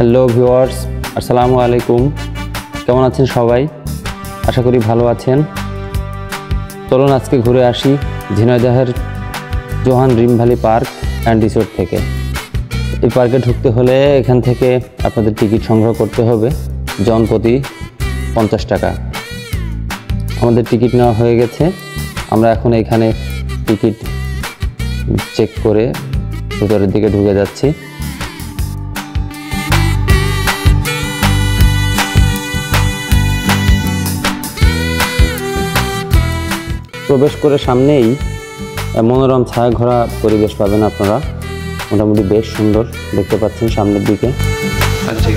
Hello viewers, আসসালামু আলাইকুম। কেমন আছেন সবাই? আশা করি ভালো আছেন। চলুন আজকে ঘুরে আসি ঝিনাইদহের Johan dream valley park and resort থেকে। এই পার্কে ঢুকতে হলে এখান থেকে আপনাদের টিকিট সংগ্রহ করতে হবে, জন প্রতি পঞ্চাশ টাকা। আমাদের টিকিট নেওয়া হয়ে গেছে। আমরা এখন এখানে টিকিট চেক করে ভিতরের দিকে ঢুকে যাচ্ছি। প্রবেশ করে সামনেই মনোরম ছায়া ঘোরা পরিবেশ পাবেন আপনারা। মোটামুটি বেশ সুন্দর, দেখতে পাচ্ছেন সামনের দিকে। আচ্ছা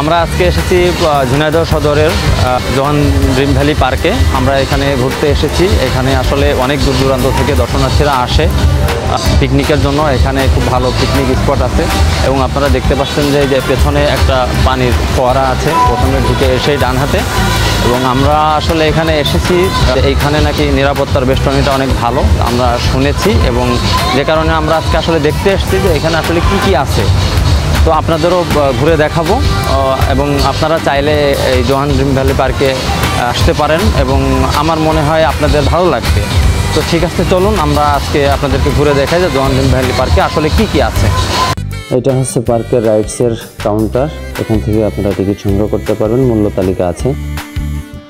আমরা আজকে এসেছি ঝিনাইদহ সদরের জোহান ড্রিম ভ্যালি পার্কে। আমরা এখানে ঘুরতে এসেছি। এখানে আসলে অনেক দূর দূরান্ত থেকে দর্শনার্থীরা আসে। পিকনিকের জন্য এখানে খুব ভালো পিকনিক স্পট আছে। এবং আপনারা দেখতে পাচ্ছেন যে যে পেছনে একটা পানির ফোয়ারা আছে। প্রথমে ঢুকে এসেই ডান হাতে। এবং আমরা আসলে এখানে এসেছি এইখানে নাকি নিরাপত্তার বেষ্টনীটা অনেক ভালো। আমরা শুনেছি এবং যে কারণে আমরা আজকে আসলে দেখতে এসেছি যে এখানে আসলে কি কি আছে। তো আপনাদেরও ঘুরে দেখাবো এবং আপনারা চাইলে এই জোহান ড্রিম ভ্যালি পার্কে আসতে পারেন এবং আমার মনে হয় আপনাদের ভালো লাগবে। তো ঠিক আছে, চলুন আমরা আজকে আপনাদেরকে ঘুরে দেখাই যে জোহান ড্রিম ভ্যালি পার্কে আসলে কি কি আছে। এটা হচ্ছে পার্কের রাইডসের কাউন্টার, এখান থেকে আপনারা টিকিট সংগ্রহ করতে পারবেন, মূল্য তালিকা আছে।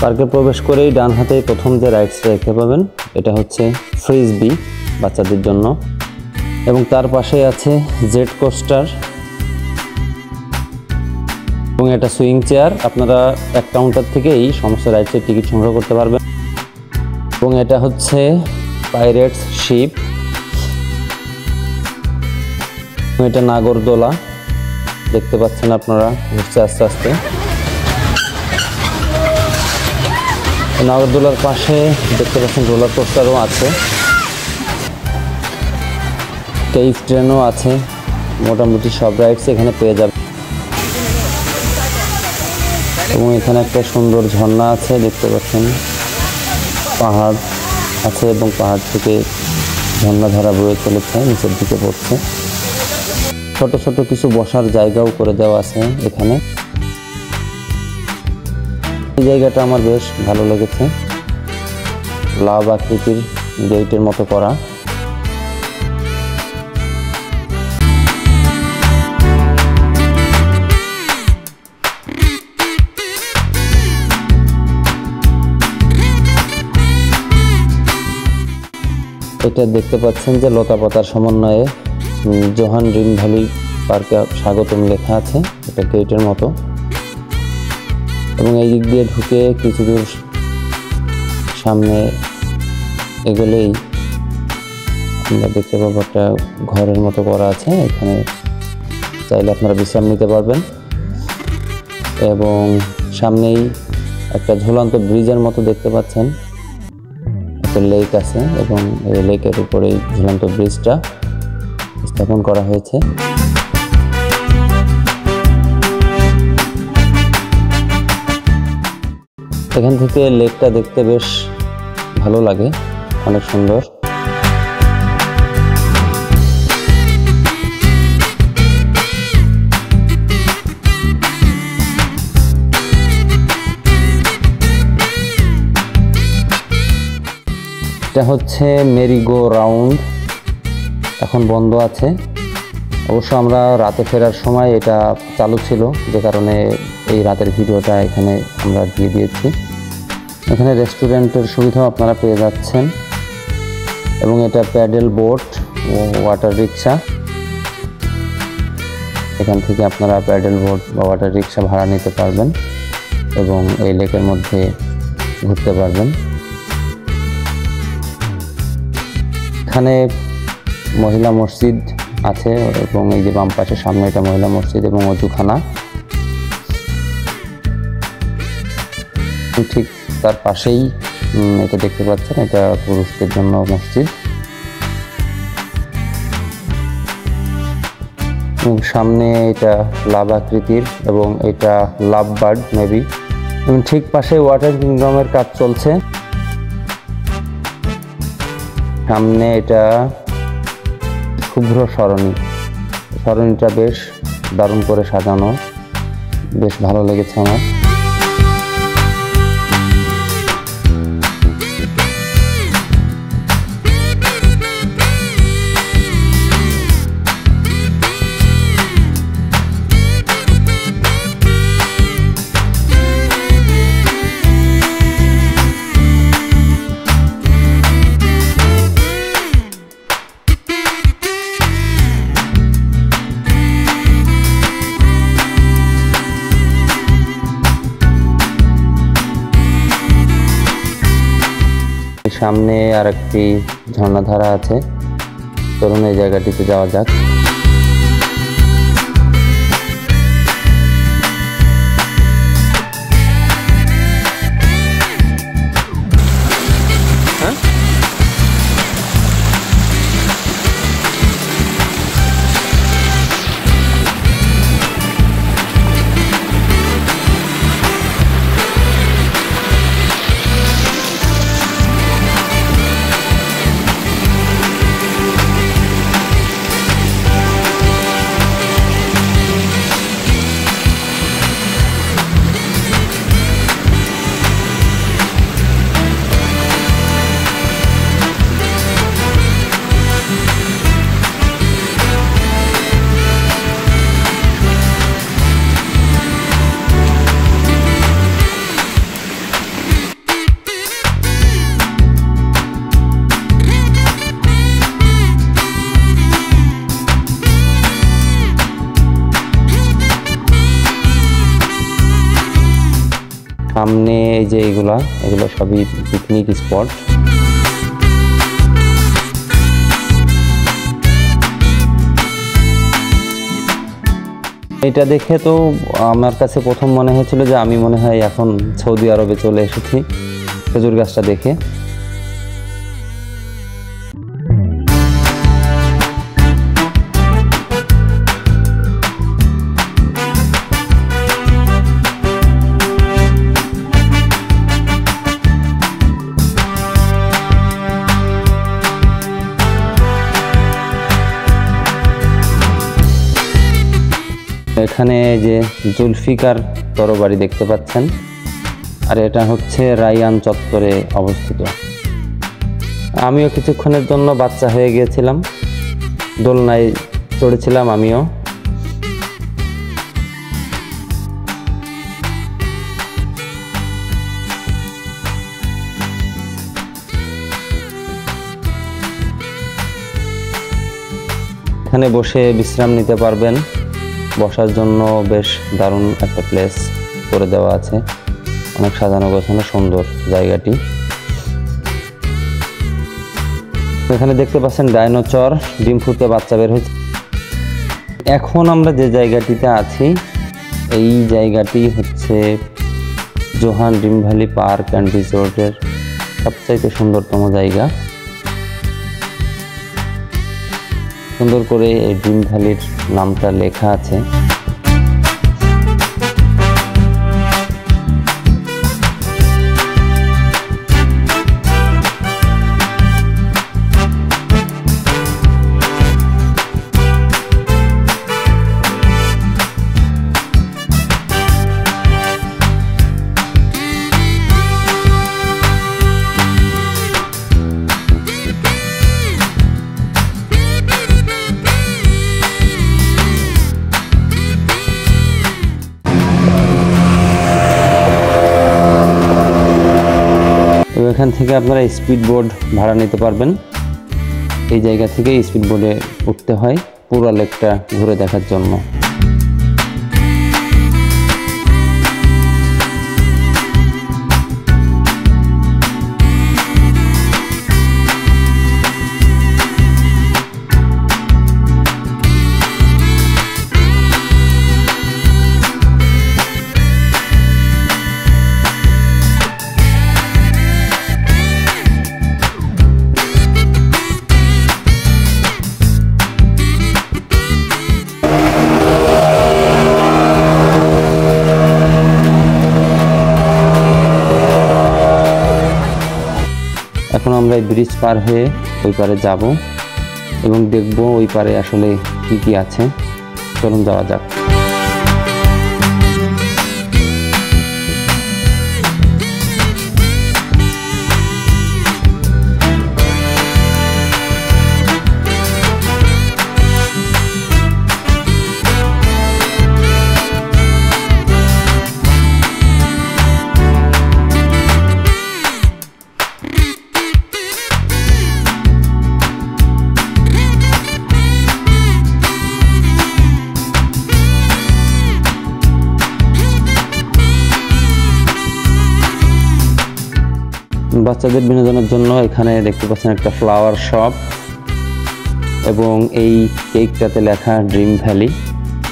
পার্কে প্রবেশ করেই ডান হাতে প্রথম যে রাইডসটা দেখতে পাবেন, এটা হচ্ছে ফ্রিজ বি বাচ্চাদের জন্য। এবং তার পাশে আছে জেট কোস্টার এবং এটা সুইং চেয়ার, আপনারা এক কাউন্টার থেকেই সমস্ত রাইডসের টিকিট সংগ্রহ করতে পারবেন। এবং এটা হচ্ছে পাইরেটস শিপ এটা নাগরদোলা। দেখতে পাচ্ছেন আপনারা, ঘুরছে আস্তে আস্তে। নাগরদোলার পাশে দেখতে পাচ্ছেন রোলার কোস্টারও আছে। কেইফ ট্রেনও আছে। মোটামুটি সব রাইডস এখানে পেয়ে যাবে এবং এখানে একটা সুন্দর ঝর্ণা আছে, দেখতে পাচ্ছেন। পাহাড় আছে এবং পাহাড় থেকে ঝর্ণা ধারা বয়ে চলেছে, নিচের দিকে পড়ছে। ছোট ছোট কিছু বসার জায়গাও করে দেওয়া আছে এখানে। এই জায়গাটা আমার বেশ ভালো লেগেছে। লাভ আকৃতির গেটের মতো করা। এটা দেখতে পাচ্ছেন যে লতা পাতার সমন্বয়ে জোহান ড্রিম ভ্যালি পার্কে স্বাগতম লেখা আছে, এটা গেটের মতো। এবং এই দিক দিয়ে ঢুকে কিছু দূর সামনে এগোলেই আমরা দেখতে পাবো একটা ঘরের মতো করা আছে, এখানে চাইলে আপনারা বিশ্রাম নিতে পারবেন। এবং সামনেই একটা ঝুলন্ত ব্রিজের মতো দেখতে পাচ্ছেন। একটা লেক আছে এবং এই লেকের উপরে ঝুলন্ত ব্রিজটা স্থাপন করা হয়েছে। এখান থেকে লেকটা দেখতে বেশ ভালো লাগে, অনেক সুন্দর। এটা হচ্ছে মেরিগো রাউন্ড এখন বন্ধ আছে। অবশ্য আমরা রাতে ফেরার সময় এটা চালু ছিল, যে কারণে এই রাতের ভিডিওটা এখানে আমরা দিয়ে দিয়েছি। এখানে রেস্টুরেন্টের সুবিধাও আপনারা পেয়ে যাচ্ছেন। এবং এটা প্যাডেল বোট ও ওয়াটার রিক্সা। এখান থেকে আপনারা প্যাডেল বোট বা ওয়াটার রিক্সা ভাড়া নিতে পারবেন এবং এই লেকের মধ্যে ঘুরতে পারবেন। এখানে মহিলা মসজিদ আছে এবং এই যে বাম পাশের সামনে এটা মহিলা মসজিদ এবং অজুখানা। ঠিক তার পাশেই এটা দেখতে পাচ্ছেন, এটা পুরুষদের জন্য মসজিদ। সামনে এটা লাভ আকৃতির এবং এটা লাভ বার্ড, মেবি। এবং ঠিক পাশে ওয়াটার কিংডমের কাজ চলছে। সামনে এটা শুভ্র সরণি। সরণিটা বেশ দারুণ করে সাজানো। বেশ ভালো লেগেছে আমার। সামনে আর একটি ঝর্ণাধারা আছে। চলুন এই জায়গাটিতে যাওয়া যাক। এই এগুলো সবই পিকনিক স্পট এটা দেখে তো আমার কাছে প্রথম মনে হয়েছিল যে আমি মনে হয় এখন সৌদি আরবে চলে এসেছি। খেজুর গাছটা দেখে। এখানে যে জুলফিকার তরবারি দেখতে পাচ্ছেন, আর এটা হচ্ছে রাইয়ান চত্বরে অবস্থিত। আমিও কিছুক্ষণের জন্য বাচ্চা হয়ে গিয়েছিলাম, দোলনায় চড়েছিলাম আমিও। এখানে বসে বিশ্রাম নিতে পারবেন। বসার জন্য বেশ দারুণ একটা প্লেস করে দেওয়া আছে। অনেক সাজানো গোছানো সুন্দর জায়গাটি। এখানে দেখতে পাচ্ছেন ডাইনোচর, ডিম ফুটে বাচ্চা বের হয়েছে। এখন আমরা যে জায়গাটিতে আছি, এই জায়গাটি হচ্ছে জোহান ডিম ভ্যালি পার্ক অ্যান্ড রিসোর্টের সবচাইতে সুন্দরতম জায়গা। সুন্দর করে এই ডিম ভ্যালির নামটা লেখা আছে। এখান থেকে আপনারা স্পিড বোর্ড ভাড়া নিতে পারবেন। এই জায়গা থেকে স্পিড বোর্ডে উঠতে হয় পুরো লেকটা ঘুরে দেখার জন্য। এখন আমরা এই ব্রিজ পার হয়ে ওই পারে যাব এবং দেখব ওই পারে আসলে কি কি আছে। চলুন যাওয়া যাক। বাচ্চাদের বিনোদনের জন্য এখানে দেখতে পাচ্ছেন একটা ফ্লাওয়ার শপ এবং এই কেকটাতে লেখা ড্রিম ভ্যালি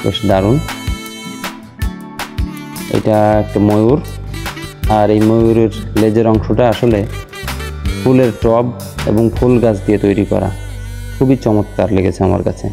বেশ দারুণ। এটা একটা ময়ূর, আর এই ময়ূরের লেজের অংশটা আসলে ফুলের টব এবং ফুল গাছ দিয়ে তৈরি করা। খুবই চমৎকার লেগেছে আমার কাছে।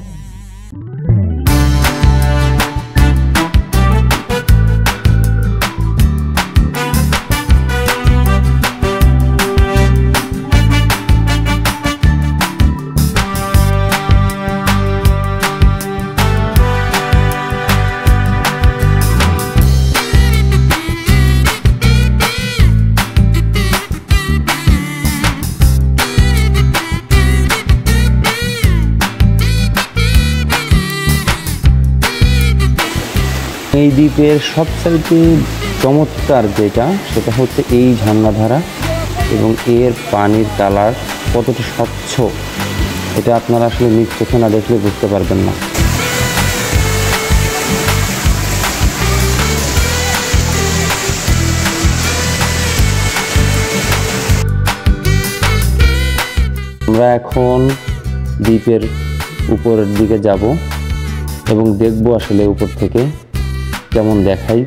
এই দ্বীপের সবচাইতে চমৎকার যেটা, সেটা হচ্ছে এই ঝর্ণাধারা এবং এর পানির কালার কতটা স্বচ্ছ, এটা আপনারা আসলে নিজ চোখে না দেখলে বুঝতে পারবেন না। আমরা এখন দ্বীপের উপরের দিকে যাব এবং দেখব আসলে উপর থেকে কেমন দেখাই।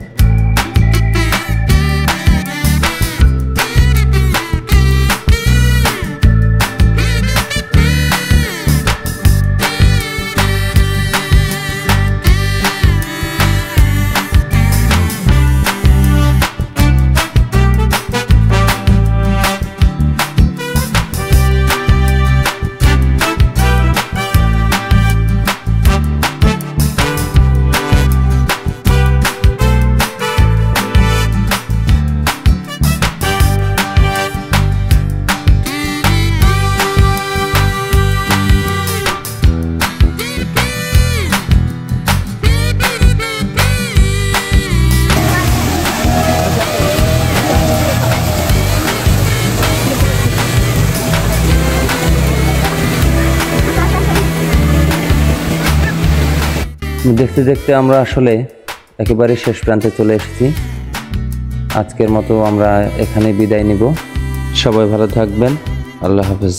দেখতে দেখতে আমরা আসলে একেবারে শেষ প্রান্তে চলে এসেছি। আজকের মতো আমরা এখানে বিদায় নিব। সবাই ভালো থাকবেন। আল্লাহ হাফেজ।